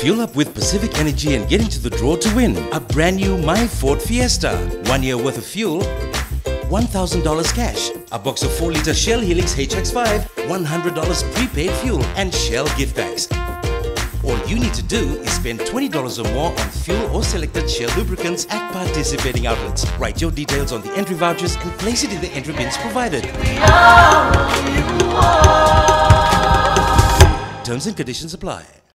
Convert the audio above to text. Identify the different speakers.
Speaker 1: Fuel up with Pacific Energy and get into the draw to win a brand new My Ford Fiesta. One year worth of fuel, $1,000 cash, a box of 4 litre Shell Helix HX5, $100 prepaid fuel, and Shell gift bags. All you need to do is spend $20 or more on fuel or selected Shell lubricants at participating outlets. Write your details on the entry vouchers and place it in the entry bins provided. Terms and conditions apply.